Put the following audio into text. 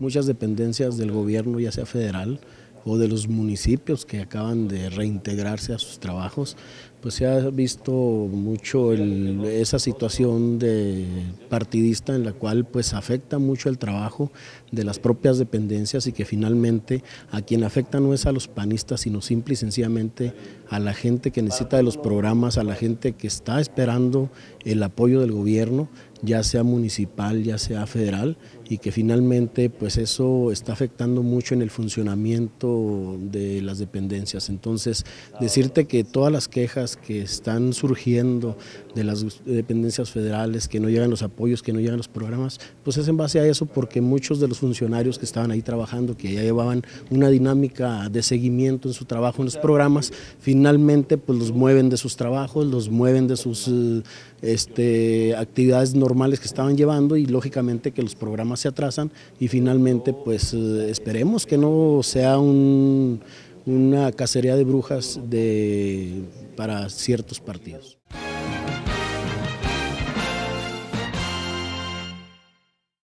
muchas dependencias del gobierno, ya sea federal o de los municipios que acaban de reintegrarse a sus trabajos, pues se ha visto mucho esa situación de partidista en la cual pues afecta mucho el trabajo de las propias dependencias y que finalmente a quien afecta no es a los panistas, sino simple y sencillamente a la gente que necesita de los programas, a la gente que está esperando el apoyo del gobierno, ya sea municipal, ya sea federal, y que finalmente pues eso está afectando mucho en el funcionamiento de las dependencias. Entonces, decirte que todas las quejas que están surgiendo de las dependencias federales, que no llegan los apoyos, que no llegan los programas, pues es en base a eso porque muchos de los funcionarios que estaban ahí trabajando, que ya llevaban una dinámica de seguimiento en su trabajo en los programas, finalmente pues los mueven de sus trabajos, los mueven de sus este, actividades normales que estaban llevando y lógicamente que los programas se atrasan y finalmente pues eh, esperemos que no sea una cacería de brujas de, para ciertos partidos.